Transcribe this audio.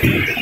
Peace.